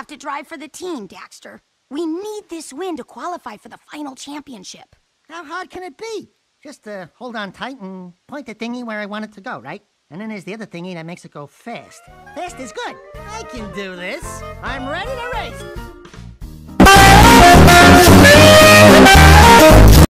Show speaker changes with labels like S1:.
S1: have to drive for the team, Daxter. We need this win to qualify for the final championship.
S2: How hard can it be? Just uh, hold on tight and point the thingy where I want it to go, right? And then there's the other thingy that makes it go fast. Fast is good. I can do this. I'm ready to race.